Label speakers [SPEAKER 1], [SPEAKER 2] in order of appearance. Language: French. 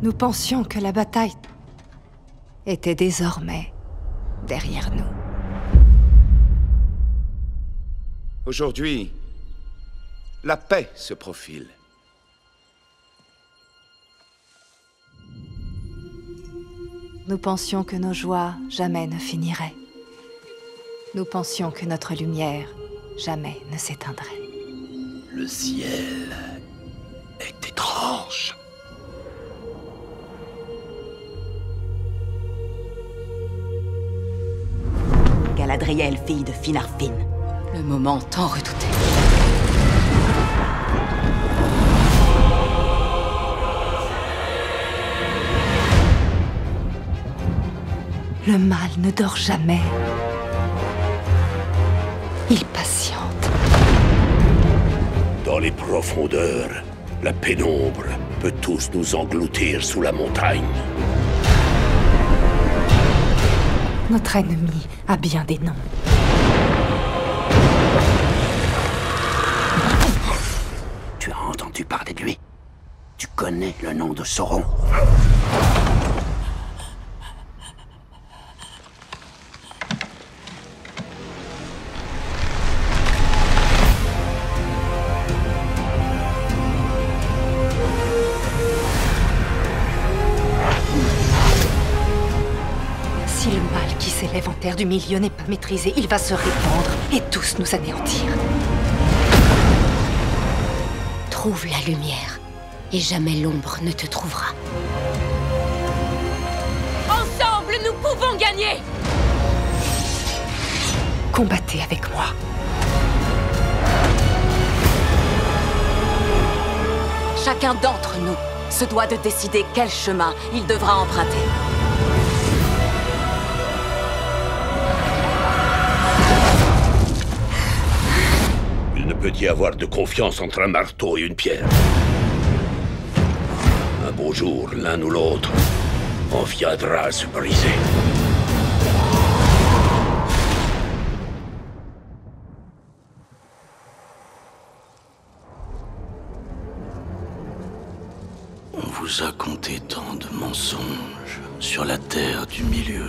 [SPEAKER 1] Nous pensions que la bataille était désormais derrière nous.
[SPEAKER 2] Aujourd'hui, la paix se profile.
[SPEAKER 1] Nous pensions que nos joies jamais ne finiraient. Nous pensions que notre lumière jamais ne s'éteindrait.
[SPEAKER 3] Le ciel est étrange.
[SPEAKER 4] Galadriel, fille de Finarfin. Le moment tant redouté.
[SPEAKER 1] Le mal ne dort jamais. Il patiente.
[SPEAKER 3] Dans les profondeurs, la pénombre peut tous nous engloutir sous la montagne.
[SPEAKER 1] Notre ennemi a bien des noms.
[SPEAKER 3] Tu as entendu parler de lui? Tu connais le nom de Sauron?
[SPEAKER 1] Terre du milieu n'est pas maîtrisé, il va se répandre et tous nous anéantir.
[SPEAKER 5] Trouve la lumière, et jamais l'ombre ne te trouvera. Ensemble, nous pouvons gagner
[SPEAKER 1] Combattez avec moi.
[SPEAKER 4] Chacun d'entre nous se doit de décider quel chemin il devra emprunter.
[SPEAKER 3] Ne peut y avoir de confiance entre un marteau et une pierre. Un beau jour, l'un ou l'autre, en viendra se briser. On vous a conté tant de mensonges sur la terre du milieu.